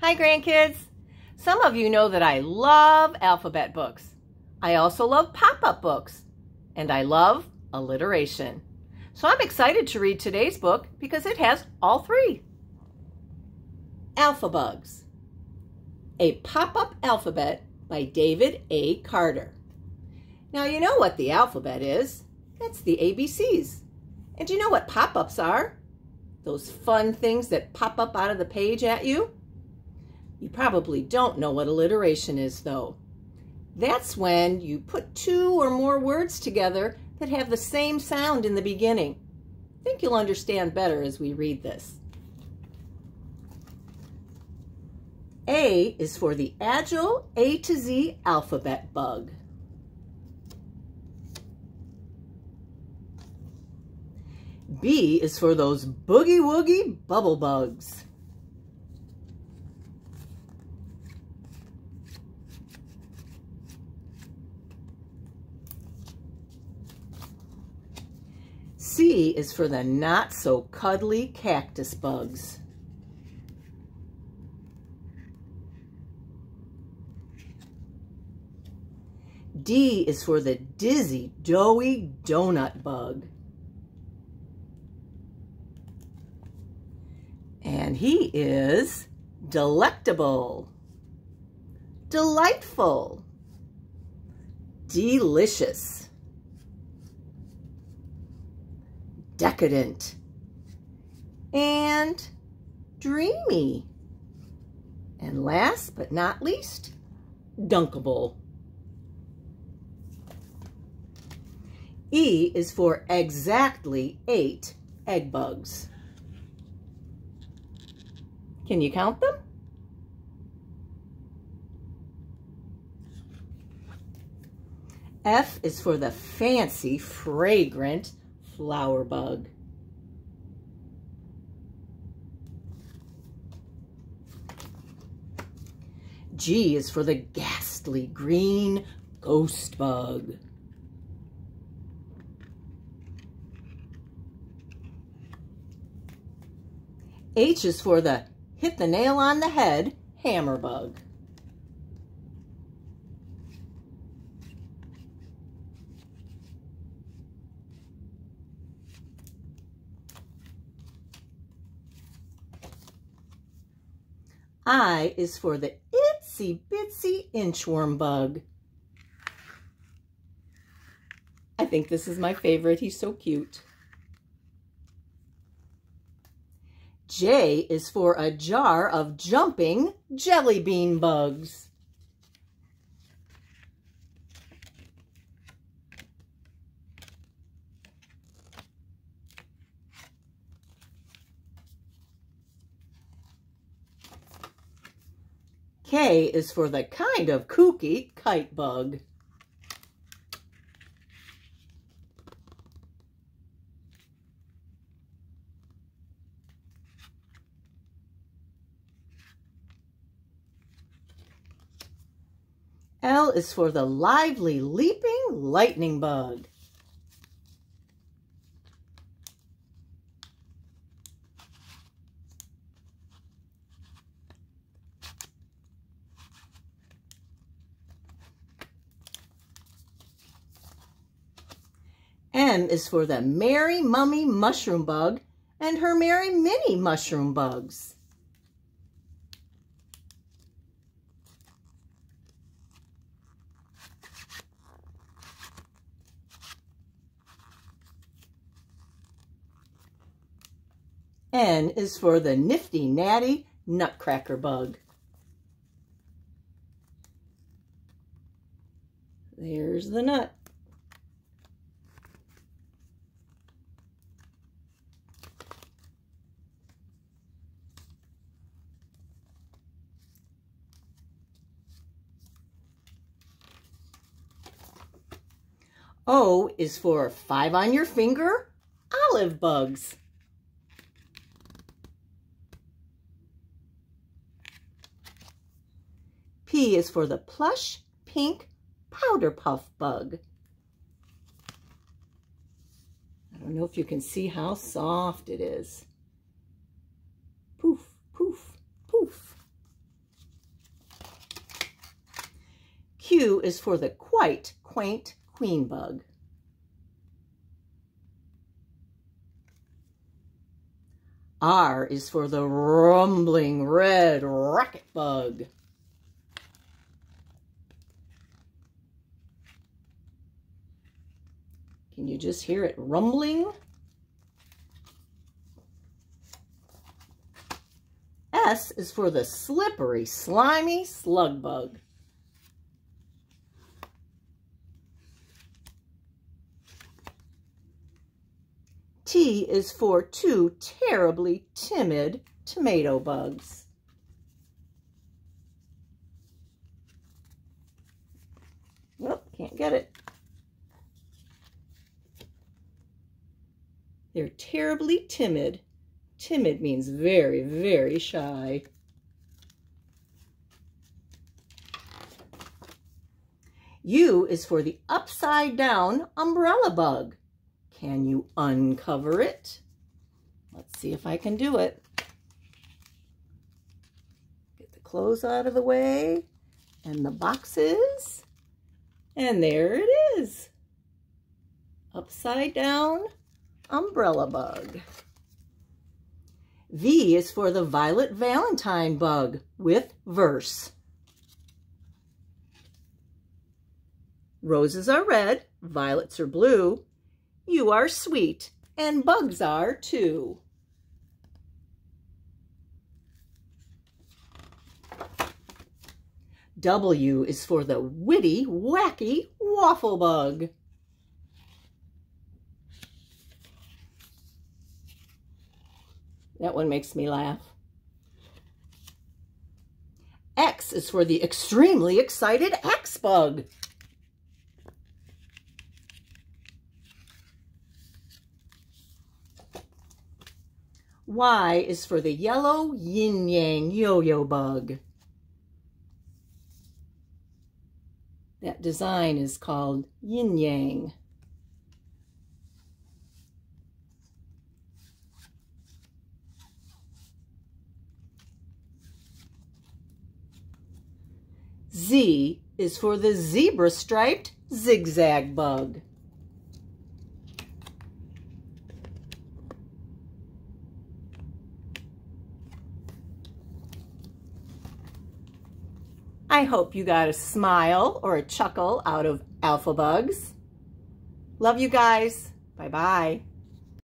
Hi, grandkids. Some of you know that I love alphabet books. I also love pop-up books, and I love alliteration. So I'm excited to read today's book because it has all three. Alphabugs, a pop-up alphabet by David A. Carter. Now you know what the alphabet is. That's the ABCs. And you know what pop-ups are? Those fun things that pop up out of the page at you? You probably don't know what alliteration is though. That's when you put two or more words together that have the same sound in the beginning. I think you'll understand better as we read this. A is for the Agile A to Z alphabet bug. B is for those boogie woogie bubble bugs. C is for the not so cuddly cactus bugs. D is for the dizzy, doughy donut bug. And he is delectable, delightful, delicious, decadent, and dreamy. And last but not least, dunkable. E is for exactly eight egg bugs. Can you count them? F is for the fancy, fragrant flower bug. G is for the ghastly green ghost bug. H is for the hit the nail on the head, hammer bug. I is for the itsy bitsy inchworm bug. I think this is my favorite. He's so cute. J is for a jar of jumping jelly bean bugs. K is for the kind of kooky kite bug. L is for the lively, leaping lightning bug. M is for the Merry Mummy Mushroom Bug and her Merry Mini Mushroom Bugs. N is for the nifty natty nutcracker bug. There's the nut. O is for five on your finger, olive bugs. P is for the plush pink powder puff bug. I don't know if you can see how soft it is. Poof, poof, poof. Q is for the quite quaint queen bug. R is for the rumbling red rocket bug. Can you just hear it rumbling? S is for the slippery, slimy slug bug. T is for two terribly timid tomato bugs. Nope, can't get it. They're terribly timid. Timid means very, very shy. U is for the upside down umbrella bug. Can you uncover it? Let's see if I can do it. Get the clothes out of the way and the boxes. And there it is. Upside down umbrella bug. V is for the Violet Valentine bug with verse. Roses are red, violets are blue, you are sweet, and bugs are too. W is for the witty, wacky waffle bug. That one makes me laugh. X is for the extremely excited X bug. Y is for the yellow yin-yang yo-yo bug. That design is called yin-yang. Z is for the zebra-striped zigzag bug. I hope you got a smile or a chuckle out of Alpha Bugs. Love you guys. Bye-bye.